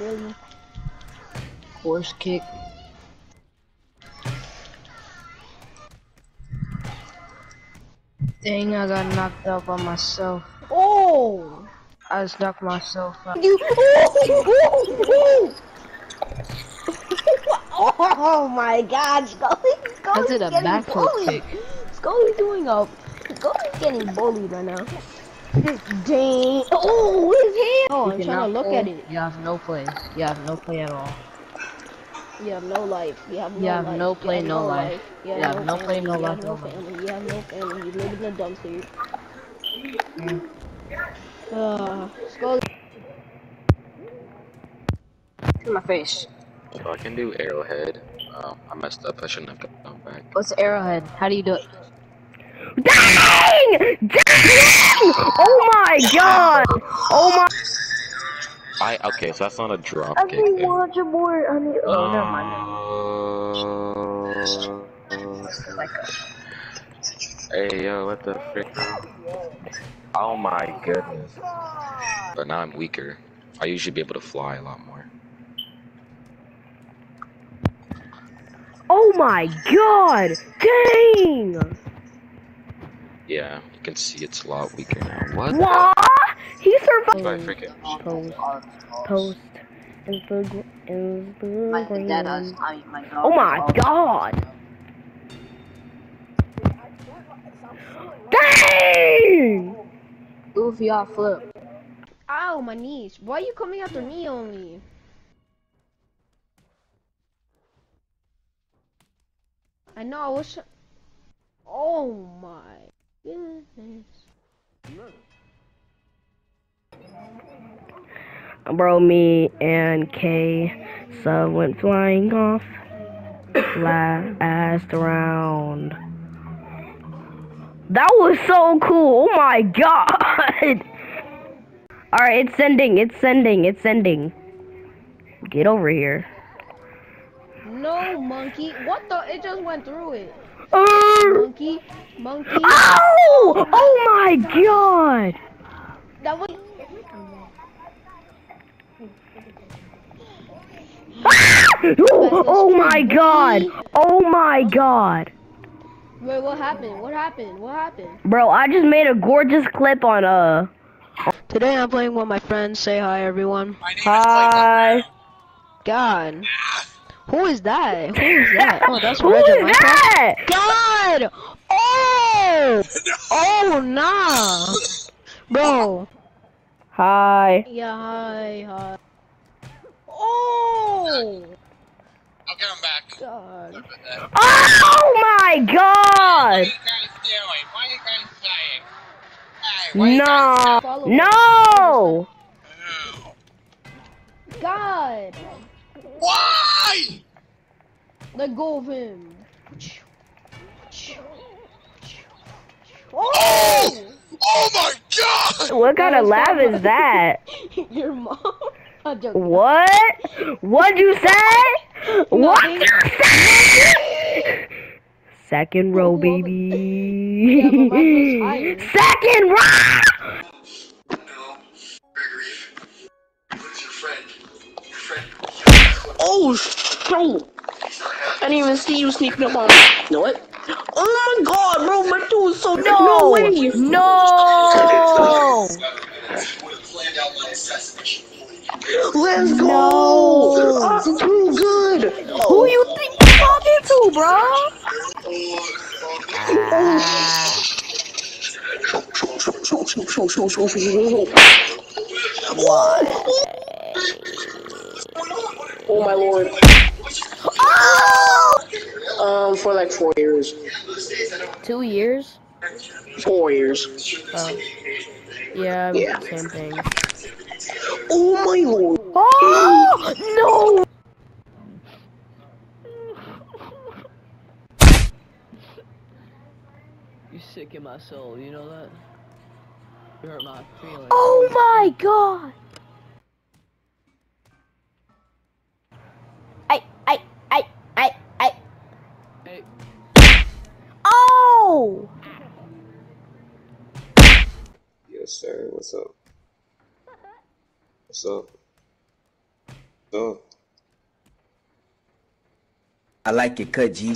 Really? Horse kick. Dang, I got knocked out by myself. Oh! I just knocked myself out. You. Oh, my God, Scully! I Scully's did a backflip kick. Scully's doing a. Scully's getting bullied right now. Just dang. Oh, his hand. Oh, I'm trying to look play. at it. You have no play. You have no play at all. You have no life. You have no You have life. no play, have no life. You You have no play, family. no You have no no life. family. You have no family. You live in a dumpster. Mm. Uh, Scully. To my face. So I can do arrowhead. Um, I messed up. I shouldn't have gone back. What's arrowhead? How do you do it? Dang! Dang! Oh my god! Oh my. I okay, so that's not a drop I then. watch more. I need. Oh, never mind. Uh, hey yo, what the frick? Oh my goodness. But now I'm weaker. I usually be able to fly a lot more. Oh my god! Dang! Yeah, you can see it's a lot weaker now. What? What? He survived. My freaking. Post. Post. Instagram. my dad has. Instagram. I my. Oh my all- god! Dang! Goofy off flip. Ow, my knees. Why are you coming after me only? I know, I was. Oh my goodness. Bro, me and K sub went flying off last round. That was so cool. Oh my god. Alright, it's sending. It's sending. It's sending. Get over here. No, monkey. What the? It just went through it. Monkey. Monkey. ow! Oh my god. That was. Oh, oh my god. Oh my god. Wait, what happened? What happened? What happened? Bro, I just made a gorgeous clip on uh Today I'm playing with my friends. Say hi, everyone. Hi. God. Who is that? Who is that? Oh, that's Who Reg is of Minecraft. that? God! Oh! Oh, nah! Bro. Hi. Yeah, hi, hi. Oh! I'll get him back. God. Look at that. Oh my god! are you guys doing? Why are you guys playing? Hey, why are you No. guys Follow me. No. God! Why? Let go of him. Oh! Oh! My god! What kind of was laugh is that? Your mom. What? What'd you say? What Nothing. you say? Second row, baby. mine's. Second row. Oh, bro. I didn't even see you sneaking up on me. You know what? Oh my god, bro, my dude is so no, No. way. No. Would have planned out my assassination for you. Let's go. No. I'm too good. Who you think you're talking to, bro? Oh my lord. Oh! Um, for like four years. Two years? Four years. Oh. Yeah, Yeah. same thing. Oh my lord. Oh no! You're sick in my soul, you know that? You hurt my feelings. Oh my god! Yes, sir. What's up? What's up? So, I like it cut G.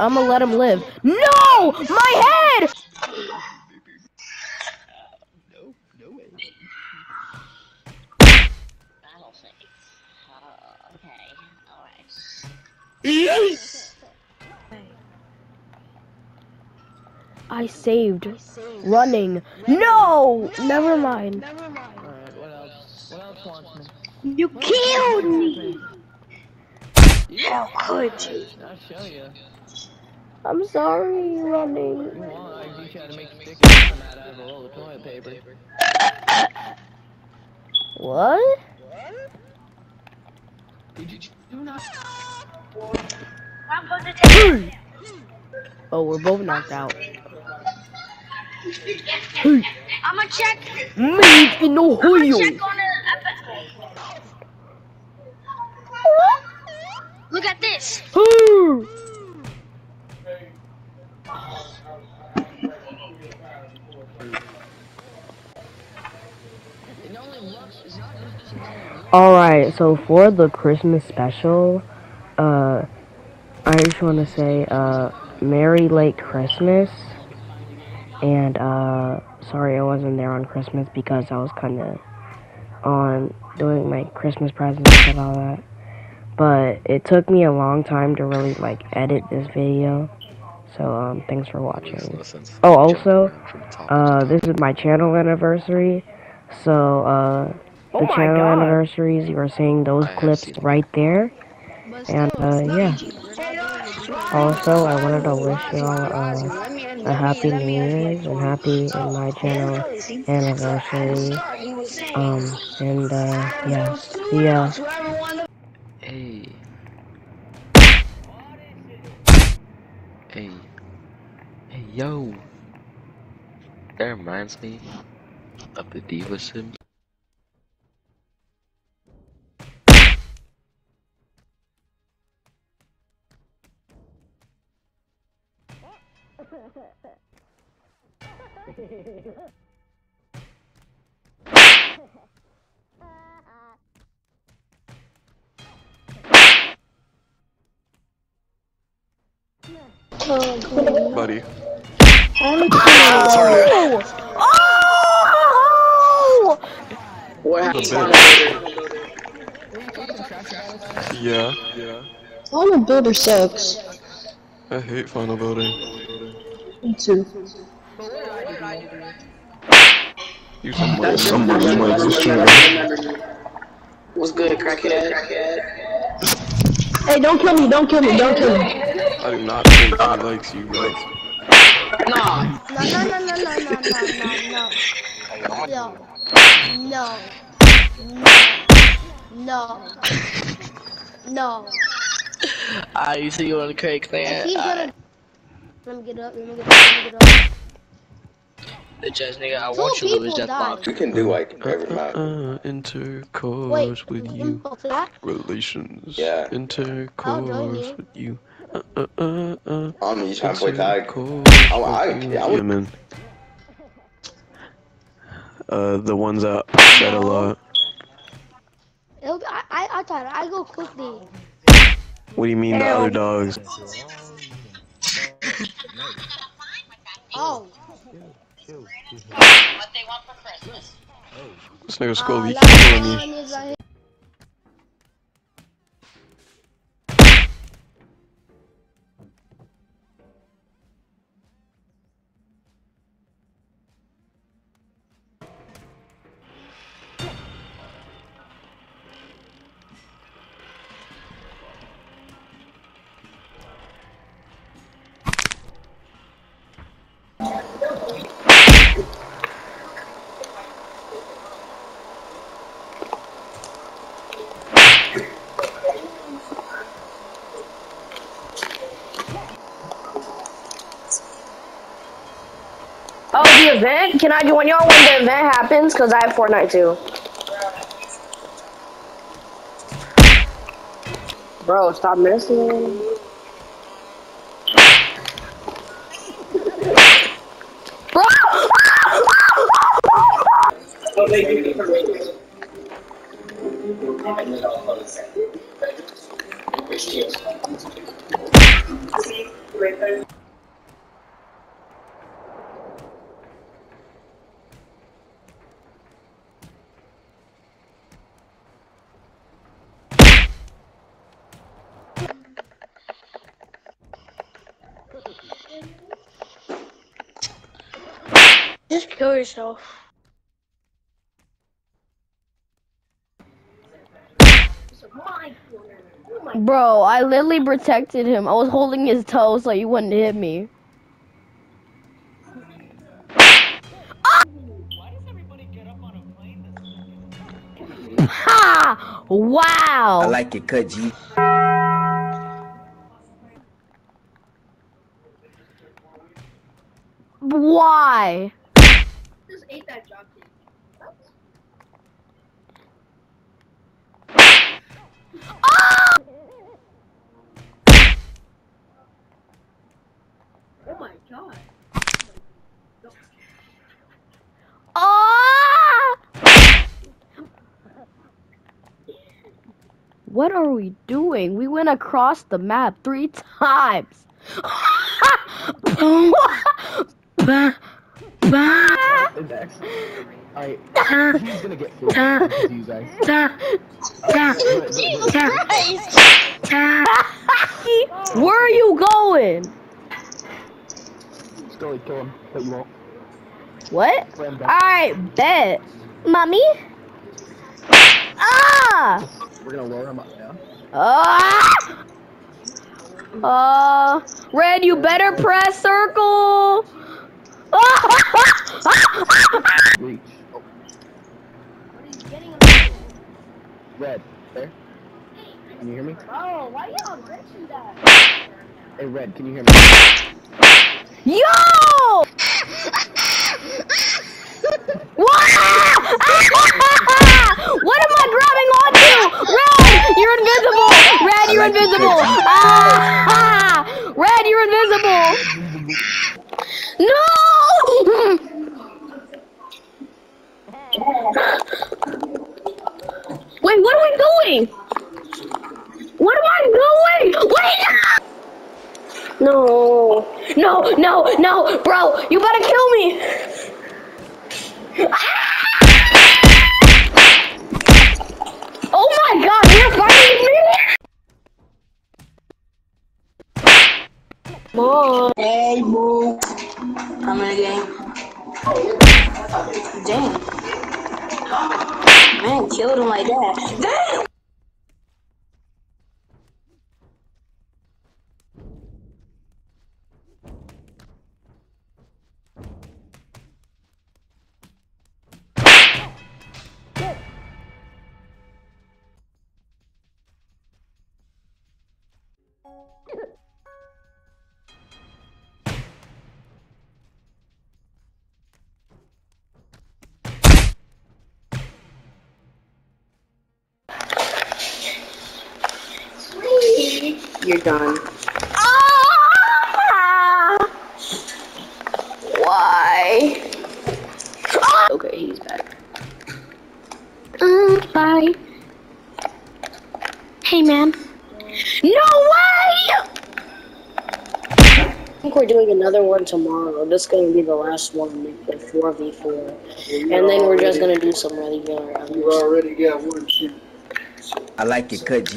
I'm gonna let him live. No, my head. Yes! I saved. I saved. Running. No! Never mind. You killed me! How could you? I'll show you. I'm sorry, running. You want, I you how to make stickers come out of a roll toilet paper. What? Did you do not? I'm going to take Oh, we're both knocked out. I'm gonna check. Made in Ohio. Check on. Look at this. Alright, so for the Christmas special, uh, I just want to say, uh, Merry Late Christmas. And, uh, sorry I wasn't there on Christmas because I was kind of on doing my Christmas presents and all that. But it took me a long time to really, like, edit this video. So, um, thanks for watching. Oh, also, jumping from top uh, this is my channel anniversary. So, uh, Oh my channel God. anniversaries, you are seeing those I clips seen right there. And, uh, yeah. Also, I wanted to wish y'all, uh, a happy New Year's and happy in my channel anniversary. Um, and, uh, yeah. See ya. Hey. Hey. Hey, yo. That reminds me of the Diva Sims. Buddy. Oh! What The happened? Yeah. Yeah. Final Builder sucks. I hate Final Building. Me too. You somewhere, somewhere, somewhere, just trying What's good, crackhead? Hey, don't kill me, don't kill me, don't kill me. I do not think he likes you guys. Nah. No, no, no, no, no, no, no, no, no, no, no, no. Ah, you see you on the Craig If clan? he's gonna, let me get up. Let me get up. Let me get up. Bitch ass nigga, I Two want you to lose people that died. box. You can do like every map. Uh, intercourse Wait, with you you. can that? Relations. Yeah. Intercourse with you. Uh, uh, uh, uh. I mean, you trying to play tag? Intercourse I, I, with. I, would Yeah, man. Uh, the ones that shed a lot. It'll be, I, I, I thought I go quickly. What do you mean the other dogs? Oh. This nigga's gonna me. The event? Can I join y'all when the event happens? Cause I have Fortnite too. Bro, stop messing. Bro! Kill yourself. Bro, I literally protected him. I was holding his toe so he wouldn't hit me. Ha! Wow! I like it cut G. Why? Ah! What are we doing? We went across the map three times. Alright, he's gonna get food. to you guys. Where are you going? Scully, kill him, but you won't. What? Alright, bet. Mommy? Ah! We're gonna lower him up now. Ah! Uh, Red, you better press circle. Reach. Oh. Red, there. Can you hear me? Oh, why y'all glitching that? Hey, Red, can you hear me? Yo! what? what am I grabbing onto? Red, you're invisible. Red, you're invisible. Cookie. Ah! Red, you're invisible. No! Wait, what are we doing? What am I doing? Wait! No. No, no, no, bro, you better kill me. Ah! Oh my god, you're fighting me? Come on. Hey, boo. I'm in the game. Damn. Man, killed him like that. Damn! You're done. Ah! Why? Okay, he's back. Um, bye. Hey, man. No way! I think we're doing another one tomorrow. This is gonna be the last one, like the 4v4. And then we're just gonna do some regular rounds. You already got one shit. I like it cut G.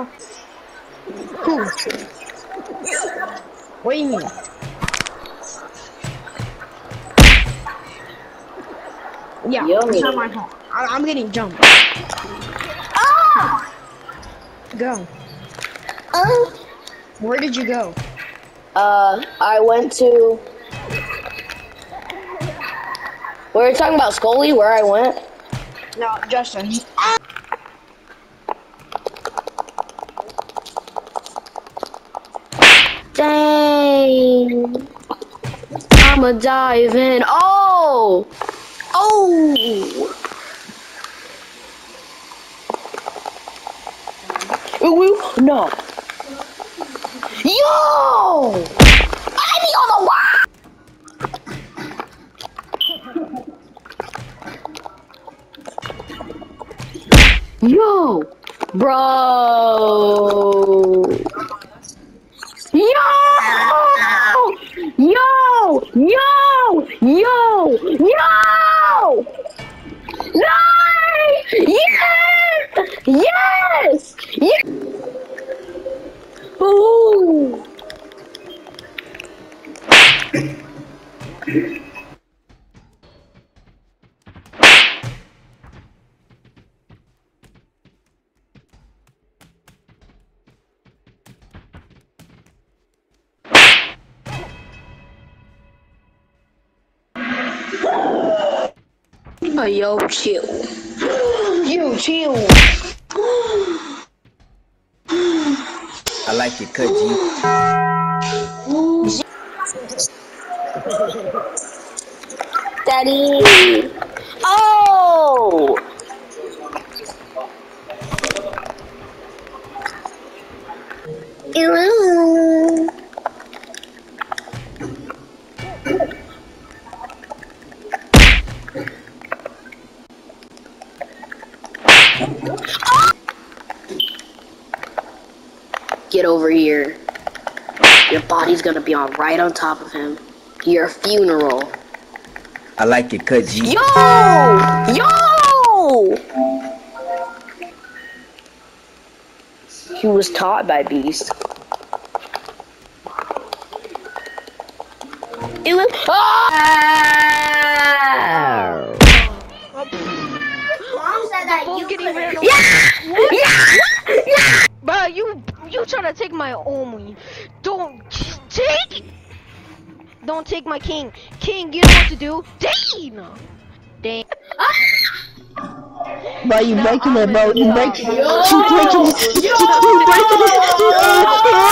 now. Cool. Wing. Yeah, Yummy. it's not my fault. I am getting jumped. Ah! Go. Uh, Where did you go? Uh, I went to... We were talking about Scully, where I went. No, Justin. Ah! I'ma dive in. Oh! Oh! Ooh, ooh, no. Yo! I be on the wall! Yo! Bro! Oh, yo, chill. Yo, chill. I like it, cut G. Daddy. Oh! Ew. Get over here. Your body's gonna be on right on top of him. Your funeral. I like it, cut G. Yo! Yo! He was taught by Beast. It was. Ah! Both getting ran over. Yeah! Yeah! Yeah! Bro, you you trying to take my Omi. Don't take Don't take my king. King, you know what to do? Dane! Dane. Bro, you breaking it, bro. You breaking it. You breaking it. You breaking it.